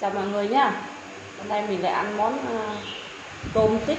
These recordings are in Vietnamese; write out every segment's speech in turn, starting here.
chào mọi người nhá. Hôm nay mình lại ăn món ờ, tôm tích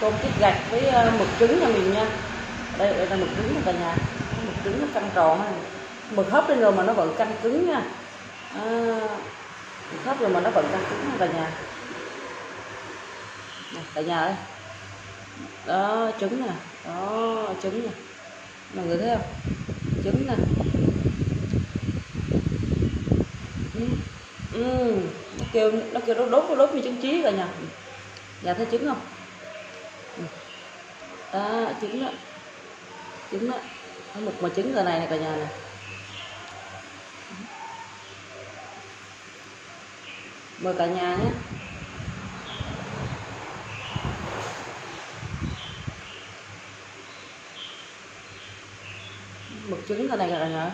tôm tích gạch với ờ, mực trứng cho mình nha. Đây, đây là mực trứng của cả nhà. Mực trứng nó căng tròn này. mực hấp lên rồi mà nó vẫn căng cứng nha. À, mực hấp rồi mà nó vẫn căng cứng cả nhà. Này, cả nhà ơi. Đó trứng nè. Đó trứng nè. Mọi người thấy không? Trứng nè. Ừ. Ừ kêu nó kêu đốt đốt nó đốt như trứng trí cả nhà nhà thấy trứng không? Đó trứng đó trứng đó có một mà trứng rồi này này cả nhà này mời cả nhà nhé. Mực trứng rồi này cả nhà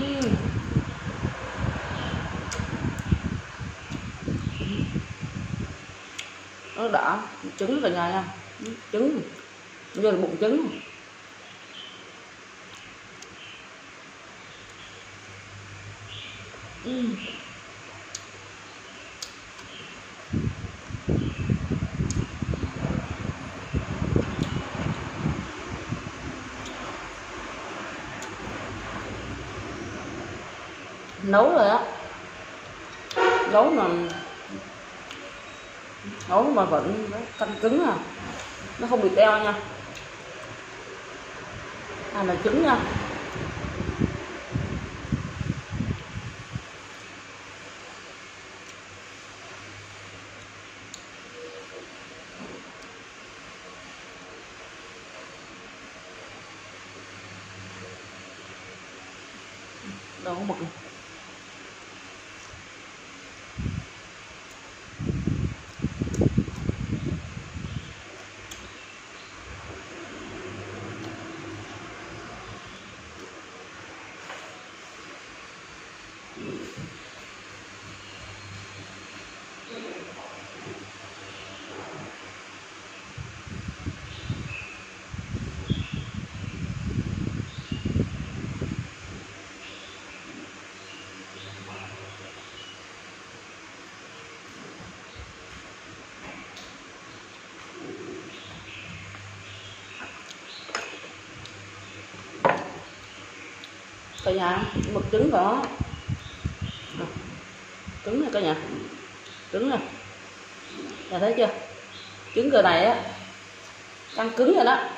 Ừm. nó đã trứng cả nhà nha trứng. Bây giờ là bụng trứng. Nấu rồi á. Nấu mà nấu mà vẫn nó căng cứng à? Nó không bị teo nha. À là trứng nha. Đâu có mực này. Cả nhà mực trứng có trứng này cả nhà. Trứng này nhà thấy chưa? Trứng cờ này á, căng cứng rồi đó.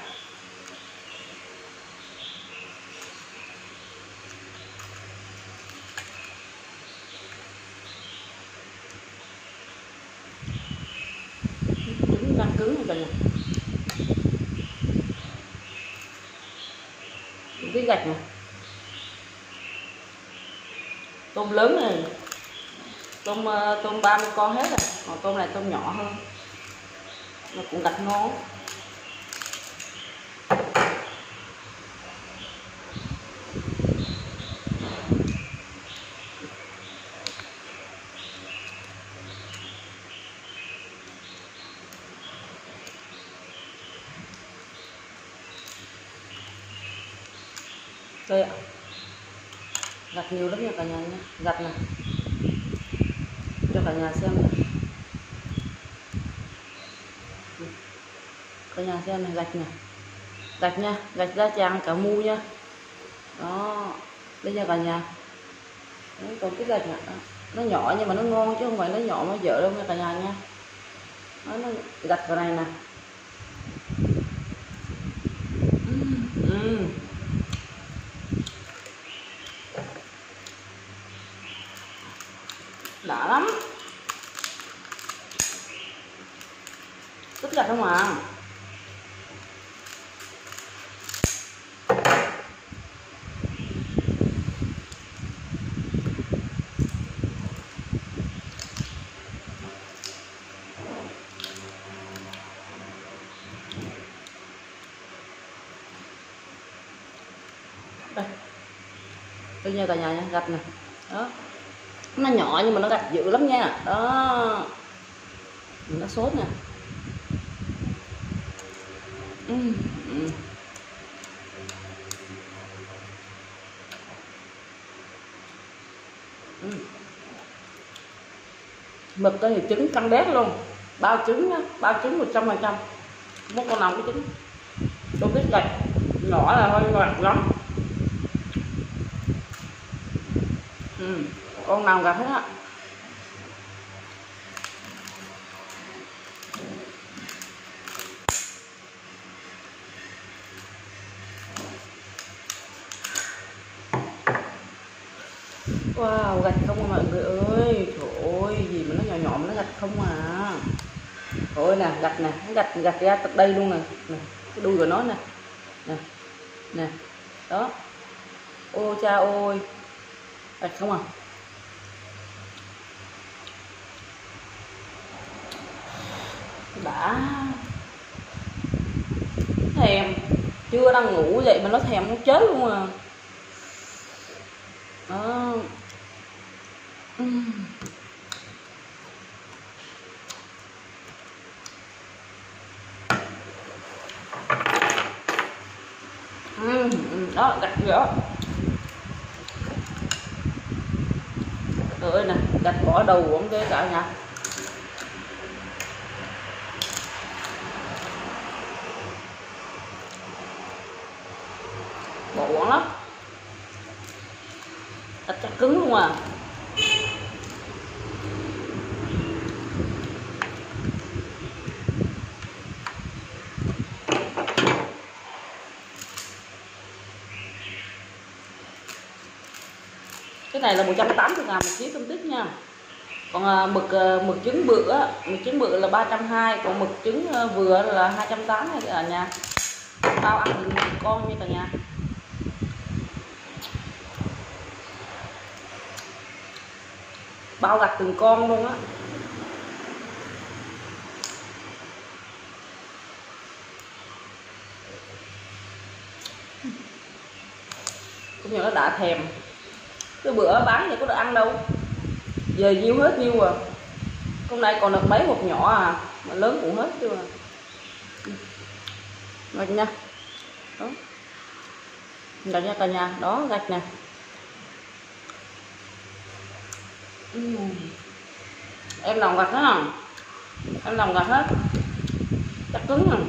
Trứng căng cứng rồi cả nhà. Cái gạch này. Tôm lớn này. Tôm ờ, tôm 30 con hết rồi. Còn tôm này tôm nhỏ hơn. Nó cũng đặt ngon đây ạ giặt nhiều lắm nha cả nhà nha giặt này. Cho cả nhà xem này. Cả nhà xem này gạch này. Gạch nha gạch ra tràng cả mu nha. Đó đây nha cả nhà. Đấy, còn cái gạch này nó nhỏ nhưng mà nó ngon chứ không phải nó nhỏ mà dở đâu nha cả nhà nha. Đó, nó gạch vào này nè. Ừm, ừm. Đã lắm. Tức gạch không à? Đây. Tôi nhờ cả nhà nha gạch này. Đó nó nhỏ nhưng mà nó gạch dữ lắm nha. Đó. Nó sốt nè. Ừ. Ừ. Mực thì trứng căng đét luôn. Bao trứng á bao trứng một trăm phần trăm. Không con nào cái trứng. Tôi biết gạch nhỏ là hơi ngọt lắm. Ừ con nào gặp hết á. Wow, gạch không à mọi người ơi. Trời ơi, gì mà nó nhỏ nhỏ mà nó gạch không à. Trời ơi nè, gạch nè, gạch, gạch ra tận đây luôn nè, nè Cái đuôi của nó nè. Nè, nè, đó. Ô cha ôi, Gạch không à. Đã Thèm. Chưa đang ngủ vậy mà nó thèm nó chết luôn à. Đó. Uhm. đó, gạch nữa rồi nè, gạch bỏ đầu cũng thế cả nhà. Bỏ quảng lắm. Thịt chắc cứng luôn à. Cái này là 180 ngàn một ký tôm tích nha. Còn à, mực à, mực trứng bự á, mực trứng bự là 320 còn mực trứng à, vừa là 280 cả nhà. Bao ăn được con như cả nhà. Bao gạch từng con luôn á. Cũng như nó đã thèm. Cái bữa bán thì có được ăn đâu. Giờ nhiêu hết nhiêu à hôm nay còn được mấy hộp nhỏ à mà lớn cũng hết chưa à gạch nha. Đó. Gạch nha, cả nhà. Đó, gạch nè. Em lòng gạch hết à em lòng gạch hết. Chắc cứng rồi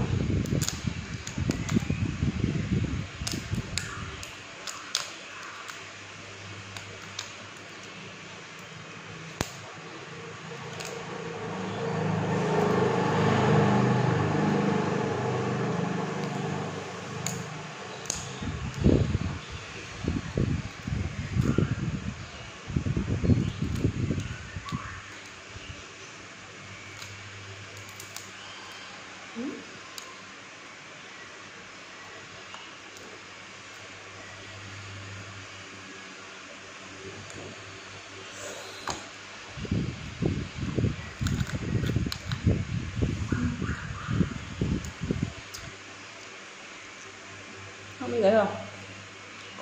không biết thấy không?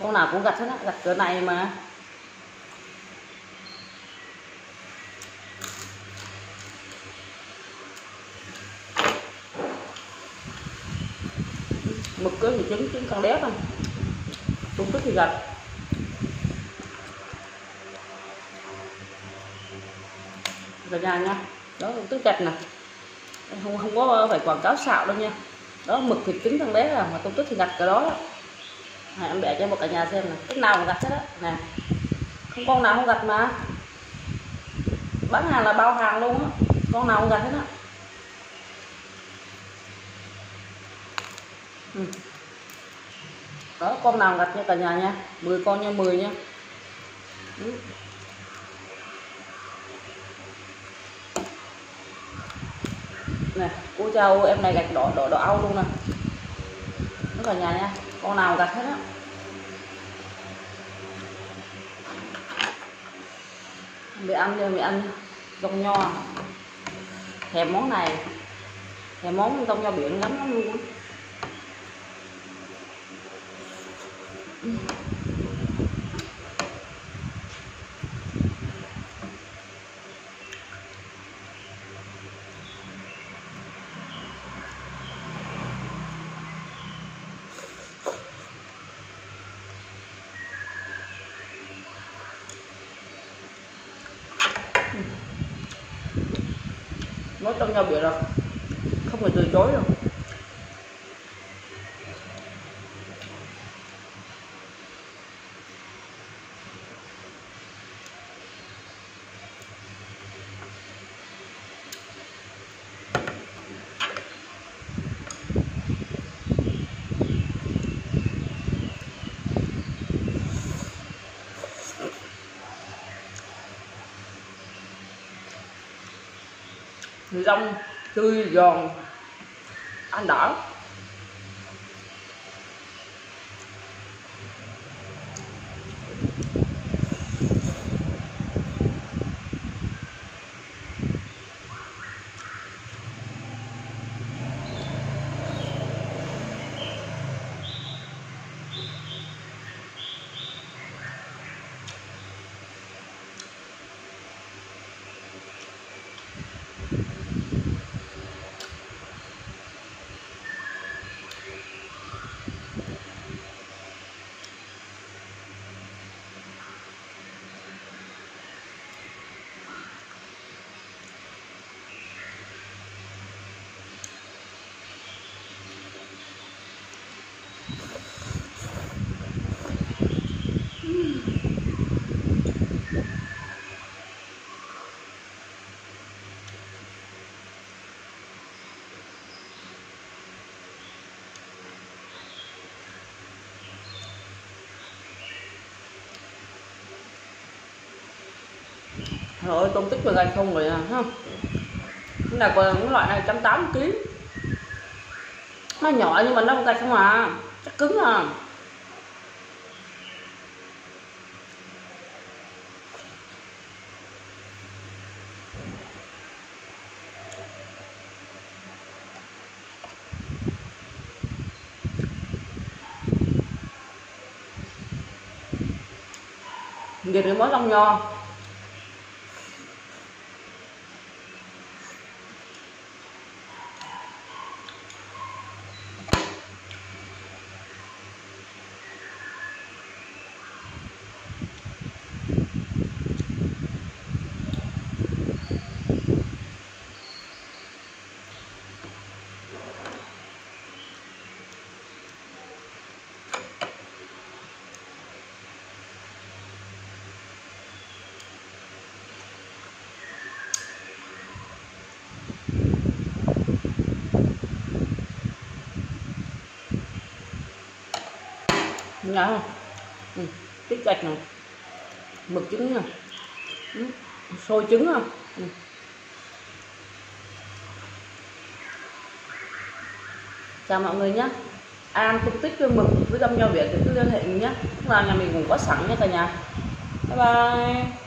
Con nào cũng gạch hết á, gạch cỡ này mà. Mực cứ thì trứng trứng con đéo thôi. Tung tức thì gạch. Cả nhà nha đó tức gạch nè. Không không có phải quảng cáo xạo đâu nha. Đó mực thì trứng thằng bé là mà tung tức thì gạch cái đó này, em bẻ cho một cả nhà xem nè. Cái nào mà gạch hết á. Nè không con nào không gạch mà. Bán hàng là bao hàng luôn á. Con nào không gạch hết á. Ừ. đó con nào gạch nha cả nhà nha. 10 con nha 10 nha. Ừ. nè cô chào em này, gạch đỏ đỏ đỏ au luôn nè. Nó cả nhà nha, con nào gạch hết á. Mẹ ăn cho mẹ ăn rong nho. Thèm món này. Thèm món rong nho biển lắm lắm luôn. Nói trong nhau biết rồi không phải từ chối đâu. Rong tươi giòn. Ăn đỏ rồi tôm tích vào gạch không rồi à ha. Cái này còn cái loại này 180 kg nó nhỏ nhưng mà nó không gạch không à chắc cứng à. Về cái món rong nho. Nha không ừ. tiết gạch này mực trứng này ừ. sôi trứng không ừ. chào mọi người nhé an tung tích với mực với dâm nho việt thì cứ liên hệ mình nhé lúc nào nhà mình cũng có sẵn nha cả nhà bye bye